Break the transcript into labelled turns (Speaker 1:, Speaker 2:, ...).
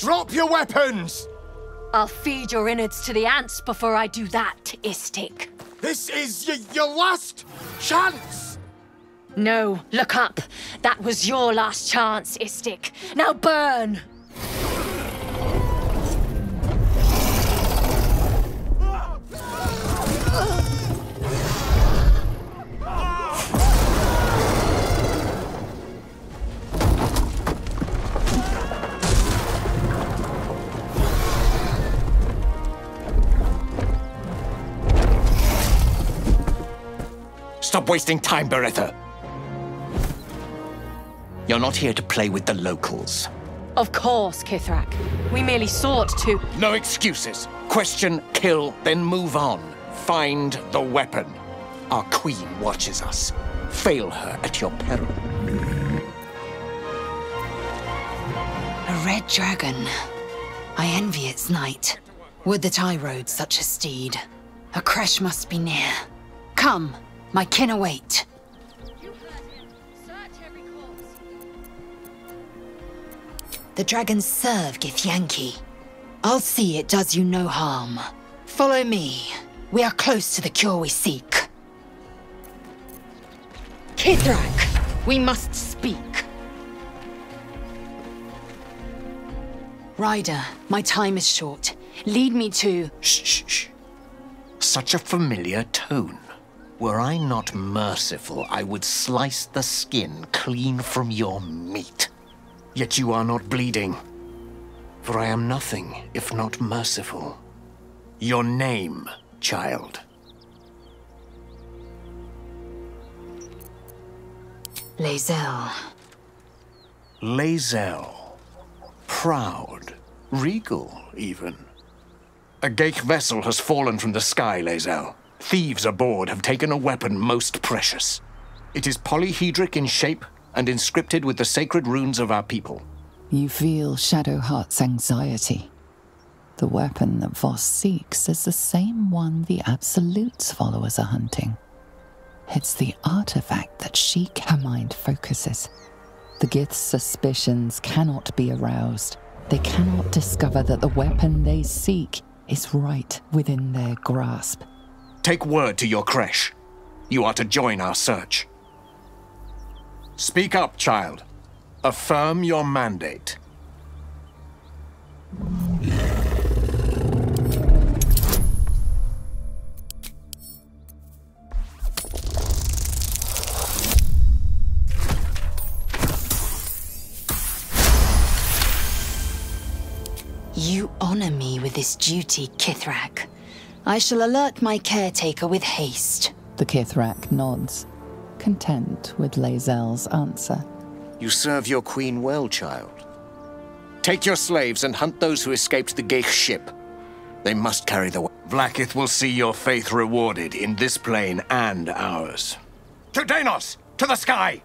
Speaker 1: Drop your weapons!
Speaker 2: I'll feed your innards to the ants before I do that, Istik.
Speaker 1: This is your last chance!
Speaker 2: No, look up. That was your last chance, Istik. Now burn!
Speaker 3: Stop wasting time, Beretha. You're not here to play with the locals.
Speaker 2: Of course, Kith'rak. We merely sought to.
Speaker 3: No excuses. Question, kill, then move on. Find the weapon. Our queen watches us. Fail her at your peril.
Speaker 4: A red dragon. I envy its knight. Would that I rode such a steed. A crash must be near. Come, my kin await. The dragons serve Githyanki. I'll see it does you no harm. Follow me. We are close to the cure we seek. Kith'rak, we must speak. Ryder, my time is short. Lead me to.
Speaker 3: Shh, shh, shh. Such a familiar tone. Were I not merciful, I would slice the skin clean from your meat. Yet you are not bleeding. For I am nothing if not merciful. Your name, child.
Speaker 4: Lae'zel.
Speaker 3: Lae'zel. Proud. Regal, even. A ghaik vessel has fallen from the sky, Lae'zel. Thieves aboard have taken a weapon most precious. It is polyhedric in shape and inscripted with the sacred runes of our people.
Speaker 5: You feel Shadowheart's anxiety. The weapon that Voss seeks is the same one the Absolute's followers are hunting. It's the artifact that she her mind focuses. The Gith's suspicions cannot be aroused. They cannot discover that the weapon they seek is right within their grasp.
Speaker 3: Take word to your creche. You are to join our search. Speak up, child. Affirm your mandate.
Speaker 4: You honor me with this duty, Kith'rak. I shall alert my caretaker with haste.
Speaker 5: The Kith'rak nods, content with Lae'zel's answer.
Speaker 3: You serve your queen well, child. Take your slaves and hunt those who escaped the ghaik ship. They must carry the... Vlaakith will see your faith rewarded in this plane and ours. To Danos! To the sky!